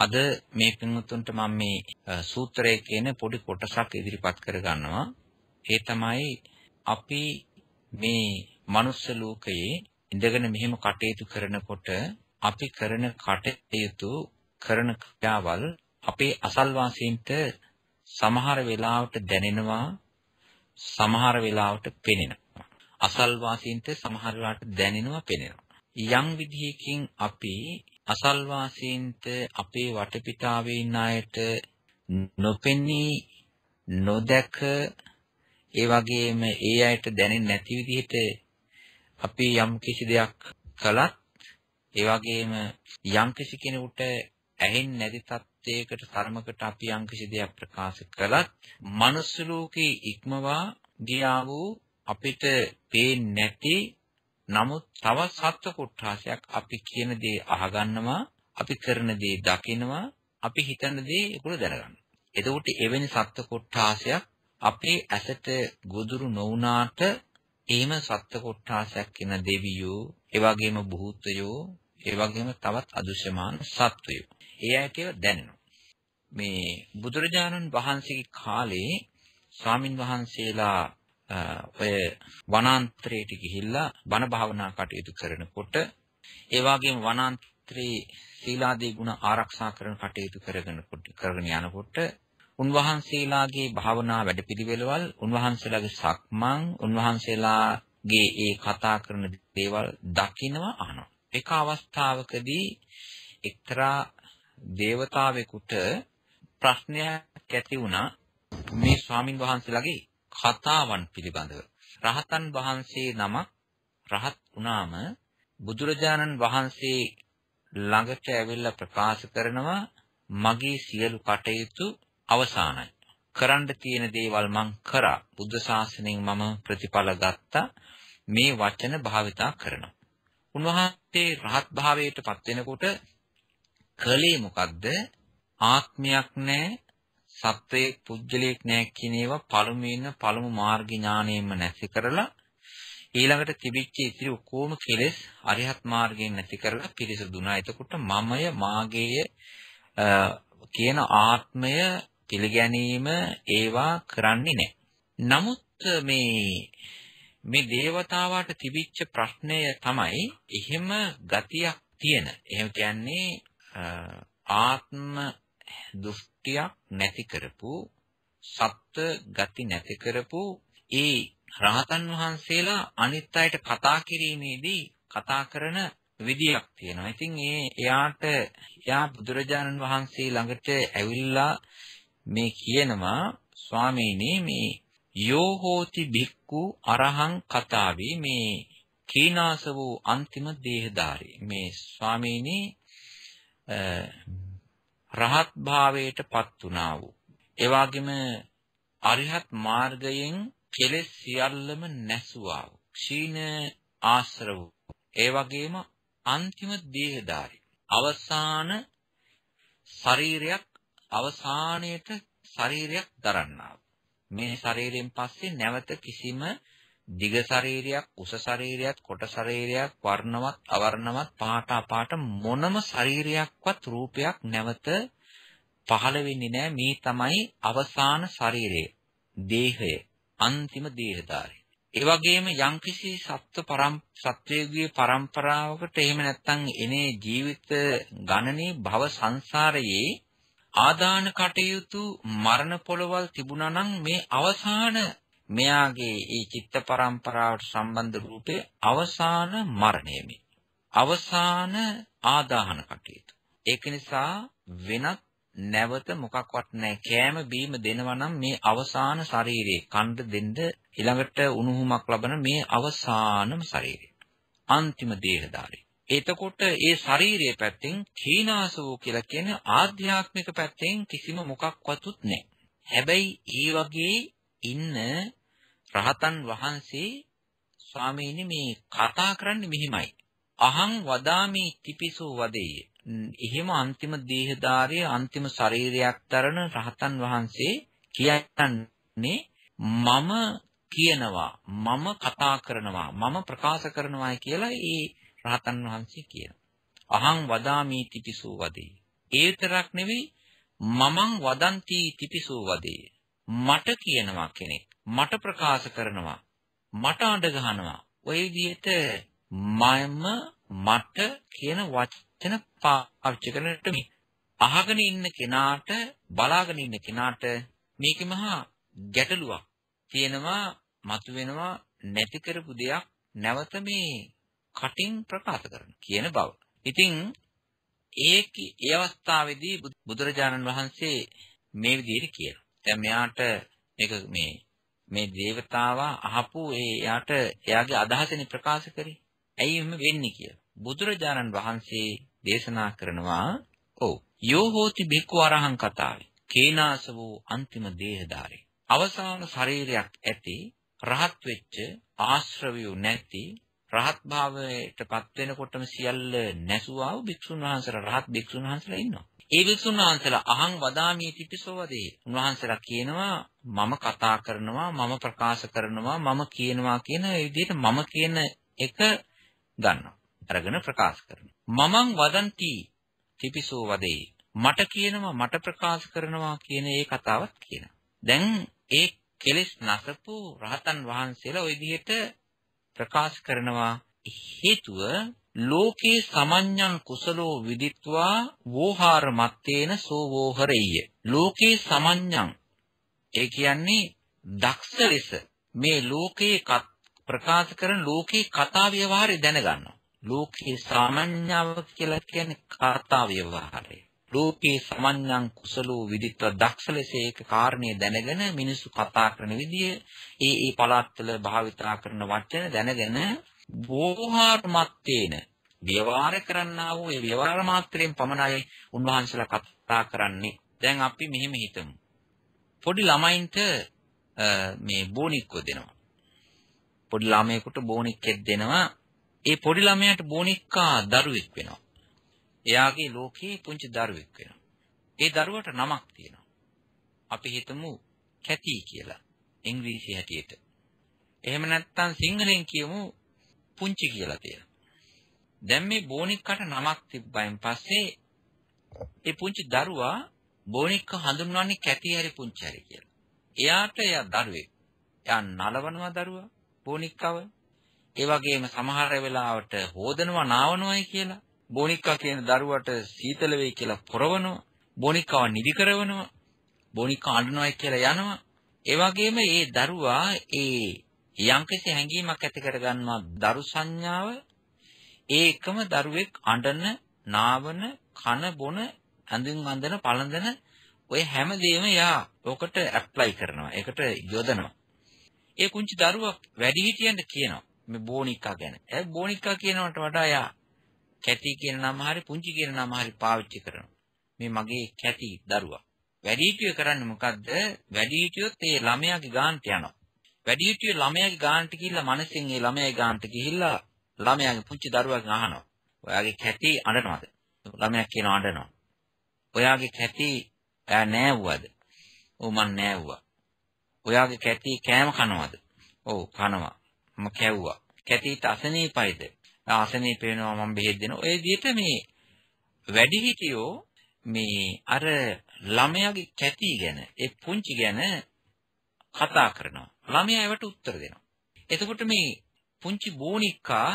අද මේ පින්වතුන්ට මම මේ සූත්‍රයේ කියන පොඩි කොටසක් ඉදිරිපත් කර ගන්නවා. ඒ තමයි අපි මේ මනුස්ස ලෝකයේ ඉඳගෙන මෙහෙම කටයුතු කරනකොට අපි කරන කටයුතු කරන ක්‍රියාවල් අපේ අසල්වාසීන්ට සමහර වෙලාවට දැනෙනවා සමහර වෙලාවට පෙනෙනවා. අසල්වාසීන්ට සමහර වෙලාවට දැනෙනවා පෙනෙනවා. යම් විදිහකින් අපි අසල්වාසීන්ට අපේ වටපිටාවේ ඉන්න අයට නොපෙනී නොදැක ඒ වගේම ඒ අයට දැනෙන්නේ නැති විදිහට අපි යම් කිසි දෙයක් කළත් ඒ වගේම යම් කිසි කෙනෙකුට ඇහෙන්නේ නැති තත්යකට තරමකට අපි යම් කිසි දෙයක් ප්‍රකාශ කළත් මනුස්ස ලෝකේ ඉක්මවා ගියා වූ අපිට පේන්නේ නැති නමුත් තවත් සත්ව කොට්ටාසයක් අපි කියන දේ අහගන්නවා අපි කරන දේ දකිනවා අපි හිතන දේ ඒගොල්ලෝ දැනගන්නවා. එතකොට එවැනි සත්ව කොට්ටාසයක් අපේ ඇසට ගොදුරු නොවුනාට එහෙම සත්ව කොට්ටාසයක් කියන දෙවියෝ ඒ වගේම භූතයෝ ඒ වගේම තවත් අදෘශ්‍යමාන සත්වයෝ. ඒ ඇයට දැනෙනවා. මේ බුදුරජාණන් වහන්සේගේ කාලේ ස්වාමින් වහන්සේලා ඔය වනාන්තරයට ගිහිල්ලා බණ භාවනා කටයුතු කරනකොට ඒ වගේම වනාන්තරේ සීලාදී ගුණ ආරක්ෂා කරන කටයුතු කරගෙන කරගෙන යනකොට උන්වහන්සේලාගේ භාවනා වැඩපිළිවෙළවල් උන්වහන්සේලාගේ සක්මන් උන්වහන්සේලාගේ ඒ කතා කරන දේවල් දකිනවා අහනවා. එක අවස්ථාවකදී එක්තරා දේවතාවෙකුට ප්‍රශ්නයක් ඇති වුණා. මේ ස්වාමින් වහන්සේලාගේ කතාවන් පිළිබඳව රහතන් වහන්සේ නමක් රහත් වුණාම බුදුරජාණන් වහන්සේ ළඟට ඇවිල්ලා ප්‍රකාශ කරනවා මගේ සියලු කටයුතු අවසానයි. කරන්න තියෙන දේවල් මං කරා. බුද්ධ ශාසනයෙන් මම ප්‍රතිඵල ගත්තා. මේ වචන භාවිතා කරනවා. උන්වහන්සේ රහත් භාවයට පත් වෙනකොට කලේ මොකද්ද? ආත්මයක් නැහැ, සත්වයේ පුජ්‍යලයක් නැහැ කියන ඒවා පළමුවෙන් පළමු මාර්ග ඥාණයෙන්ම නැති කරලා ඊළඟට තිබිච්ච ඉතිරි ඔක්කොම කෙලෙස් අරිහත් මාර්ගයෙන් නැති කරලා පිරිසුදුනා. එතකොට මමය මාගේය කියන ආත්මය පිළිගැනීම ඒවා කරන්නේ නැහැ. නමුත් මේ මේ దేవතාවාට තිබිච්ච ප්‍රශ්නය තමයි එහෙම ගතියක් තියෙන. එහෙම කියන්නේ ආත්ම දෘෂ්ටියක් නැති කරපු සත්ත්ව ගති නැති කරපු ඒ රහතන් වහන්සේලා අනිත් අයට කතා කිරීමේදී කතා කරන විදියක් තියෙනවා. ඉතින් ඒ එයාට එයා බුදුරජාණන් වහන්සේ ළඟට ඇවිල්ලා මේ කියනවා ස්වාමීනි මේ යෝ හෝති භික්ඛු අරහං කතාවේ මේ කීනාස වූ අන්තිම දේහධාරී මේ ස්වාමීනි රහත් භාවයට පත් වුණා වූ. ඒ වගේම අරිහත් මාර්ගයෙන් කෙලෙස් සියල්ලම නැසුවා වූ. ක්ෂීණ ආශ්‍රව ඒ වගේම අන්තිම දේහධාරී. අවසාන ශරීරයක් අවසානයේට ශරීරයක් දරන්නා මේ ශරීරයෙන් පස්සේ නැවත කිසිම දිග ශරීරයක් උස ශරීරයක් කොට ශරීරයක් වර්ණවත් අවර්ණවත් පාට අපාට මොනම ශරීරයක්වත් රූපයක් නැවත පහළ වෙන්නේ නැහැ. මේ තමයි අවසාන ශරීරය දේහය අන්තිම දේහධාරී ඒ වගේම යම්කිසි සත්ව පරම් සත්වයේ පරම්පරාවකට එහෙම නැත්නම් එනේ ජීවිත ගණනේ භව සංසාරයේ ආදාන කටයුතු මරණ පොළවල් තිබුණා නම් මේ අවසාන මෙයාගේ ඒ චිත්ත පරම්පරාවට සම්බන්ධ රූපේ අවසාන මරණයමි. අවසාන ආදාහන කටයුතු. ඒක නිසා වෙනත් නැවත මොකක්වත් නැහැ. කෑම බීම දෙනවා නම් මේ අවසාන ශරීරයේ කණ්ඩ දෙන්න ඊළඟට උණුහුමක් ලබන මේ අවසානම ශරීරය. අන්තිම දේහධාරී. එතකොට ඒ ශාරීරිය පැත්තෙන් කීනාසෝ කියලා කියන්නේ ආධ්‍යාත්මික පැත්තෙන් කිසිම මොකක්වත්ුත් නැහැ. හැබැයි ඒ වගේ ඉන්න රහතන් වහන්සේ ස්වාමීනි මේ කතා කරන්නේ මෙහිමයි. අහං වදාමි තිපිසෝ වදෙය. එහෙම අන්තිම දේහධාරී අන්තිම ශරීරයක් දරන රහතන් වහන්සේ කියන්නේ මම කියනවා මම කතා කරනවා මම ප්‍රකාශ කරනවා කියලා ඒ රහතන් වහන්සේ කියනවා. අහං වදාමි තිපිසෝ වදෙය. ඒ විතරක් නෙවෙයි මමං වදන්ති තිපිසෝ වදේ. මට කියනවා කෙනෙක්. මට ප්‍රකාශ කරනවා. මට අඬ ගහනවා. ওই විදිහට මම මට කියන වචන පාවිච්චි කරනට මේ අහගෙන ඉන්න කෙනාට බලාගෙන ඉන්න කෙනාට මේක මහා ගැටලුවක් තියෙනවා මතුවෙනවා නැති කරපු දෙයක් නැවත මේ කටින් ප්‍රකාශ කරන කියන බව. ඉතින් ඒ ඒ අවස්ථාවේදී බුදුරජාණන් වහන්සේ මේ විදිහට කියනවා. දැන් මෙයාට මේක මේ මේ దేవතාවා අහපු ඒ යාට එයාගේ අදහසනේ ප්‍රකාශ කරේ. ඇයි එහෙම වෙන්නේ කියලා. බුදුරජාණන් වහන්සේ දේශනා කරනවා ඔව් යෝ හෝති බික්ඛු අරහං කතාවේ කේනාසවෝ අන්තිම දේහධාරේ අවසාන ශරීරයක් ඇති රහත් වෙච්ච ආශ්‍රවියු නැති රහත් භාවයටපත් වෙනකොටම සියල්ල නැසුවා වූ භික්ෂුන් වහන්සේලා රහත් භික්ෂුන් වහන්සේලා ඉන්නවා. ඒ භික්ෂුන් වහන්සේලා අහං වදාමී තිපිසෝවදේ උන්වහන්සේලා කියනවා මම කතා කරනවා මම ප්‍රකාශ කරනවා මම කියනවා කියන ඒ විදිහට මම කියන එක ගන්නවා. අරගෙන ප්‍රකාශ කරනවා. මමං වදන්ති තිපිසෝ වදේ මට කියනවා මට ප්‍රකාශ කරනවා කියන ඒ කතාවත් කියනවා. දැන් ඒ කෙලෙස් නැසපු රහතන් වහන්සේලා ওই විදිහට ප්‍රකාශ කරනවා හේතුව ලෝකේ සමඤ්ඤං කුසලෝ විදිත්වා වෝහාර මත්තේන සෝ වෝහරෙය්‍ය. ලෝකේ සමඤ්ඤං. ඒ කියන්නේ දක්ෂ ලෙස මේ ලෝකේ ප්‍රකාශ කරන ලෝකේ කතා ව්‍යවහාරය දැනගන්නවා. ලෝකේ සාමාන්‍යව කියලා කියන්නේ කතා ව්‍යවහාරය. ලෝකේ සමඤ්ඤං කුසලෝ විදිත්ව දක්ෂ ලෙස ඒක කාරණේ දැනගෙන මිනිස්සු කතා කරන විදිය ඒ ඒ පළාත්වල භාවිතා කරන වචන දැනගෙන බෝහාරමත්තේන ව්‍යවහාර කරන්නා වූ ඒ ව්‍යවහාර මාත්‍රයෙන් පමණයි උන්වහන්සේලා කතා කරන්නේ දැන් අපි මෙහෙම හිතමු පොඩි ළමයින්ට මේ බෝනික්ව දෙනවා පොඩි ළමයෙකුට බෝනික්කෙක් දෙනවා ඒ පොඩි ළමයාට බෝනික්කා දරුවෙක් වෙනවා එයාගේ ලෝකේ පුංචි දරුවෙක් වෙනවා. ඒ දරුවට නමක් තියෙනවා. අපි හිතමු කැටි කියලා. ඉංග්‍රීසි හැටියට. එහෙම නැත්නම් සිංහලෙන් කියමු පුංචි කියලා තියෙනවා. දැන් මේ බෝනික්කට නමක් තිබ්බයින් පස්සේ ඒ පුංචි දරුවා බෝනික්ක හඳුන්වන්නේ කැටි හැරි පුංචි හැරි කියලා. එයාට එයා දරුවෙක්. එයා නලවනවා දරුවා බෝනික්කව. ඒ වගේම සමහර වෙලාවට හොදනවා නාවනවායි කියලා. බෝනික්කා කියන දරුවට සීතල වෙයි කියලා පොරවනවා. බෝනික්කාව නිදි කරවනවා. බෝනික්කා අඬනවායි කියලා යනවා. ඒ වගේම ඒ දරුවා ඒ යම්කිසි හැඟීමක් ඇති කරගන්නවා දරු සංඥාව ඒ එකම දරුවෙක් අඬන, නාවන, කන බොන, ඇඳුම් අඳින, පළඳන ඔය හැමදේම යා ඔකට ඇප්ලයි කරනවා. ඒකට යොදනවා. ඒ කුංචි දරුවා වැඩිහිටියන්ට කියනවා මේ බෝනික්කා ගැන. ඒ බෝනික්කා කියනවට වඩා යා කැටි කියන නම හරි පුංචි කියන නම හරි පාවිච්චි කරනවා. මේ මගේ කැටි දරුවා. වැඩිහිටියෝ කරන්නේ මොකද්ද? වැඩිහිටියොත් ඒ ළමයාගේ ගානට යනවා. වැඩිහිටියෝ ළමයාගේ ගානට ගිහිල්ලා මනසෙන් ඒ ළමයාගේ ගානට ගිහිල්ලා ළමයාගේ පුංචි දරුවාගෙන් අහනවා. ඔයාගේ කැටි අඬනවද? ළමයා කියනවා අඬනවා. ඔයාගේ කැටි ඈ නෑවුවද? ඔව් මං නෑවුවා. ඔයාගේ කැටි කෑම කනවද? ඔව් කනවා. මම කැව්වා. කැටිට අසනීපයිද? ආසනීප වෙනවා මම බෙහෙත් දෙනවා. ඔය විදිහට මේ වැඩිහිටියෝ මේ අර ළමයාගේ කැටි ගැන ඒ පුංචි ගැන කතා කරනවා. ළමයා ඒවට උත්තර දෙනවා. එතකොට මේ පුංචි බෝනික්කා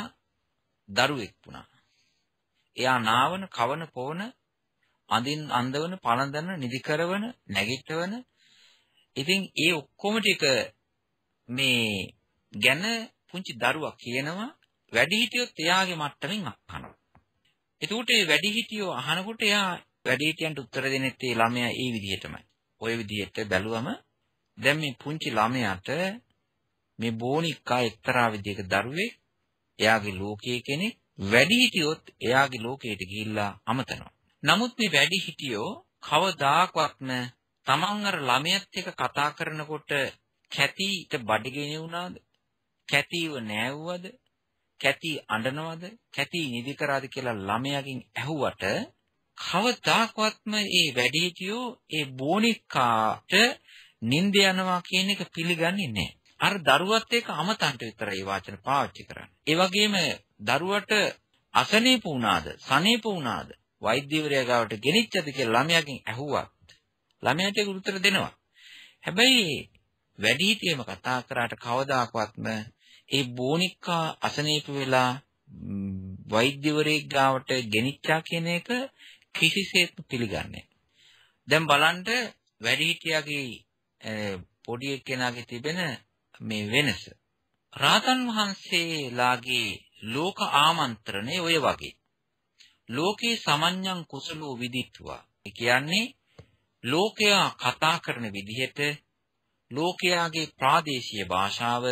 දරුවෙක් වුණා. එයා නාවන, කවන, පොවන, අඳින් අඳවන, පළඳන, නිදි කරවන, නැගිටවන ඉතින් ඒ ඔක්කොම ටික මේ ගැන පුංචි දරුවා කියනවා වැඩිහිටියොත් එයාගේ මට්ටමින් අහනවා. එතකොට මේ වැඩිහිටියෝ අහනකොට එයා වැඩිහිටියන්ට උත්තර දෙන්නෙත් ඒ ළමයා ඒ විදිහටමයි. ওই විදිහට බැලුවම දැන් මේ පුංචි ළමයාට මේ බෝනික්කා එක්තරා විදිහක දරුවෙක් එයාගේ ලෝකයේ කෙනෙක් වැඩිහිටියොත් එයාගේ ලෝකයට ගිහිල්ලා අමතනවා. නමුත් මේ වැඩිහිටියෝ කවදාකවත්ම තමන් අර ළමයාත් එක්ක කතා කරනකොට කැටිට බඩගිනි වුණාද? කැටිව නෑවුවද? කැටි අඬනවද කැටි නිදි කරාද කියලා ළමයාගෙන් ඇහුවට කවදාකවත්ම ඒ වැඩිහිටියෝ ඒ බෝනික්කාට නිින්ද යනවා කියන එක පිළිගන්නේ නැහැ. අර දරුවත් එක්ක අමතන්ට විතරයි මේ වචන පාවිච්චි කරන්නේ. ඒ වගේම දරුවට අසනීප වුණාද, සනීප වුණාද, වෛද්‍යවරයා ගාවට ගෙනිච්චද කියලා ළමයාගෙන් ඇහුවත් ළමයාට ඒක උත්තර දෙනවා. හැබැයි වැඩිහිටියම කතා කරාට කවදාකවත්ම ඒ බෝනික්කා අසනීප වෙලා වෛද්‍යවරයෙක් ගාවට ගෙනිච්චා කියන එක කිසිසේත්ම පිළිගන්නේ දැන් බලන්න වැඩිහිටියාගේ පොඩි එක්කෙනාගේ තිබෙන මේ වෙනස. රාතන් වහන්සේලාගේ ලෝක ආමන්ත්‍රණය ඔය වගේ. ලෝකේ සමඤ්ඤං කුසලෝ විදිත්වා. ඒ කියන්නේ ලෝකයා කතා කරන විදිහට ලෝකයාගේ ප්‍රාදේශීය භාෂාව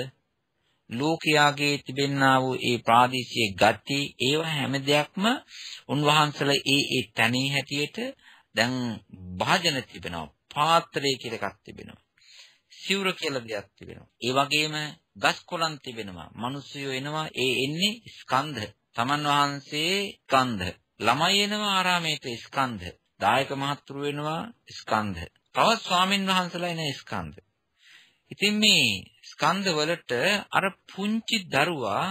ලෝකයාගේ තිබෙන්නා වූ ඒ ප්‍රාදේශීය ගති ඒව හැම දෙයක්ම උන්වහන්සේලා ඒ ඒ තැනී හැටියට දැන් භාජන තිබෙනවා පාත්‍රය කියලා එකක් තිබෙනවා. සිවුර කියලා දෙයක් තිබෙනවා. ඒ වගේම ගස් කොළන් තිබෙනවා. මිනිස්සුયો එනවා ඒ එන්නේ ස්කන්ධ. තමන් වහන්සේ ස්කන්ධ. ළමයි එනවා ආරාමයට ස්කන්ධ. දායක මහත්තුරු වෙනවා ස්කන්ධ. තවත් ස්වාමින් වහන්සේලා එන ස්කන්ධ. ඉතින් මේ ස්කන්ධ වලට අර පුංචි දරුවා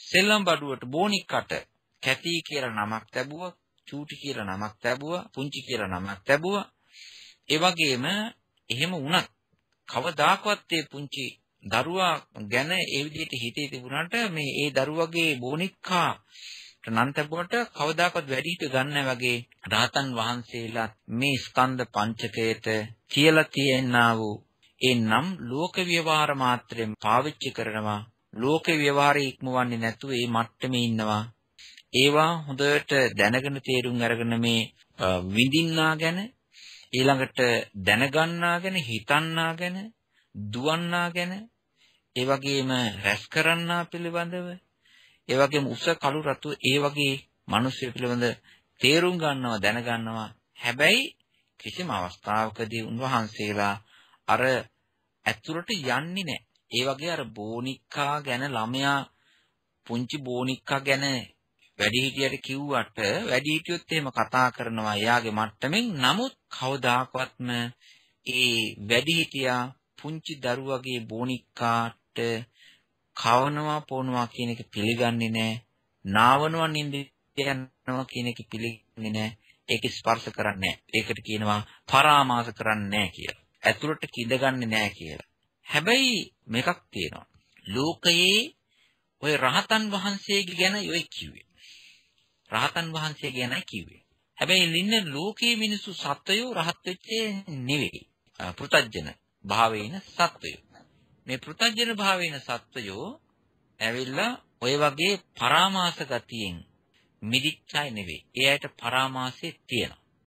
සෙල්ලම් බඩුවට බෝනික්කට කැටි කියලා නමක් ලැබුවා, චූටි කියලා නමක් ලැබුවා, පුංචි කියලා නමක් ලැබුවා. ඒ වගේම එහෙම වුණත් කවදාකවත් ඒ පුංචි දරුවා ගැන ඒ විදිහට හිතේ තිබුණාට මේ ඒ දරුවගේ බෝනික්කා නන්තබුවට කවදාකවත් වැඩි හිට ගන්න වගේ රාතන් වහන්සේලා මේ ස්කන්ධ පංචකයට කියලා තියෙනා වූ ඒ නම් ලෝක ව්‍යවහාර මාත්‍රයෙන් පාවිච්චි කරනවා. ලෝක ව්‍යවහාරය ඉක්මවන්නේ නැතුව මේ මට්ටමේ ඉන්නවා. ඒවා හොඳට දැනගෙන තේරුම් අරගෙන මේ විඳින්නා ගැන ඊළඟට දැනගන්නා ගැන හිතන්නා ගැන දුවන්නා ගැන ඒ වගේම රැස් කරන්නා පිළිබඳව ඒ වගේම උස කළු රතු ඒ වගේ මිනිස්සු පිළිබඳ තේරුම් ගන්නවා දැනගන්නවා හැබැයි කිසිම අවස්ථාවකදී උන්වහන්සේලා අර ඇතුළට යන්නේ නැහැ. ඒ වගේ අර බෝනික්කා ගැන ළමයා පුංචි බෝනික්කා ගැන වැඩිහිටියට කිව්වට වැඩිහිටියොත් එහෙම කතා කරනවා එයාගේ මට්ටමින් නමුත් කවදාකවත්ම ඒ වැඩිහිටියා පුංචි දරුවගේ බෝනික්කාට කවනවා පොනවා කියන එක පිළිගන්නේ නැහැ. නාවනවා නින්ද යනවා කියන එක පිළිගන්නේ නැහැ. ඒක ස්පර්ශ කරන්නේ නැහැ. ඒකට කියනවා පරාමාස කරන්නේ නැහැ කියලා. ඇතුළට කිඳගන්නේ නැහැ කියලා. හැබැයි මේකක් තියෙනවා. ලෝකයේ ওই රහතන් වහන්සේගේ ගැන ඔය කිව්වේ. රහතන් වහන්සේ ගැනයි කිව්වේ. හැබැයි ඉන්න ලෝකයේ මිනිස්සු සත්වයෝ රහත් වෙච්චේ නෙවෙයි. පෘතජ්ජන භාවේන සත්වයෝ. මේ පෘතජ්ජන භාවේන සත්වයෝ ඇවිල්ලා ඔය වගේ පරාමාස ගතියෙන් මිදිච්චයි නෙවෙයි. ඒ අයට පරාමාසයේ තියෙනවා.